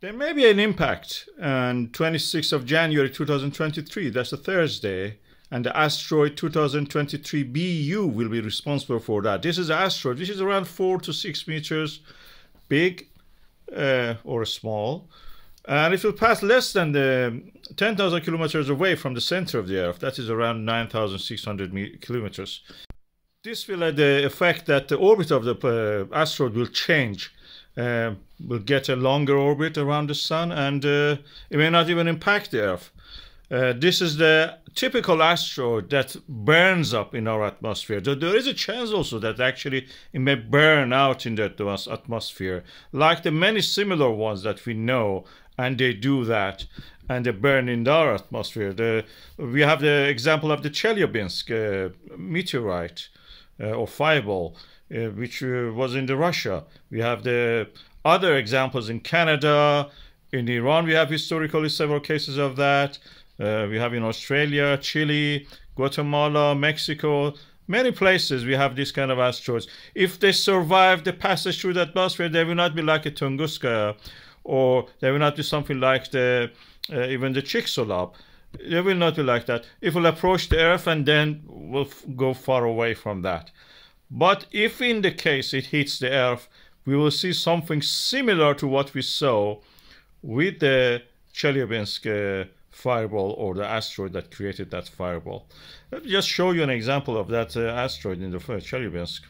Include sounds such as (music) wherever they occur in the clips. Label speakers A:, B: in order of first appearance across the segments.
A: There may be an impact on 26th of January 2023, that's a Thursday, and the asteroid 2023 BU will be responsible for that. This is an asteroid, which is around 4 to 6 meters big uh, or small, and it will pass less than the 10,000 kilometers away from the center of the Earth, that is around 9,600 kilometers. This will have the effect that the orbit of the uh, asteroid will change uh, will get a longer orbit around the sun and uh, it may not even impact the Earth. Uh, this is the typical asteroid that burns up in our atmosphere. There is a chance also that actually it may burn out in the atmosphere, like the many similar ones that we know, and they do that, and they burn in our atmosphere. The, we have the example of the Chelyabinsk uh, meteorite or fireball uh, which uh, was in the Russia. We have the other examples in Canada, in Iran. We have historically several cases of that. Uh, we have in Australia, Chile, Guatemala, Mexico, many places we have this kind of asteroids. If they survive the passage through the atmosphere, they will not be like a Tunguska, or they will not be something like the uh, even the Chicxulub. They will not be like that. It will approach the Earth and then will go far away from that. But if in the case it hits the Earth, we will see something similar to what we saw with the Chelyabinsk uh, fireball or the asteroid that created that fireball. Let me just show you an example of that uh, asteroid in the uh, Chelyabinsk.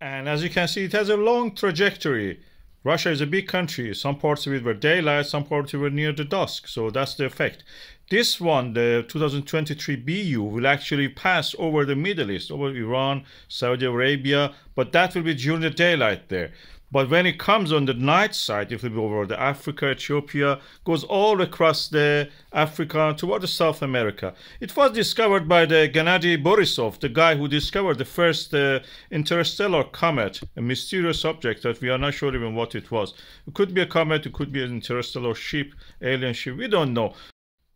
A: And as you can see, it has a long trajectory. Russia is a big country. Some parts of it were daylight, some parts were near the dusk. So that's the effect. This one, the 2023 BU, will actually pass over the Middle East, over Iran, Saudi Arabia, but that will be during the daylight there. But when it comes on the night side, it will be over the Africa, Ethiopia, goes all across the Africa toward the South America. It was discovered by the Gennady Borisov, the guy who discovered the first uh, interstellar comet, a mysterious object that we are not sure even what it was. It could be a comet, it could be an interstellar ship, alien ship, we don't know.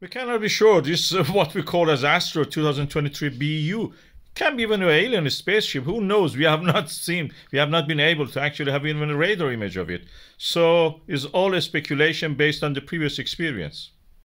A: We cannot be sure. This is (laughs) what we call as Astro 2023 BU. Can be even an alien spaceship. Who knows? We have not seen, we have not been able to actually have even a radar image of it. So it's all a speculation based on the previous experience.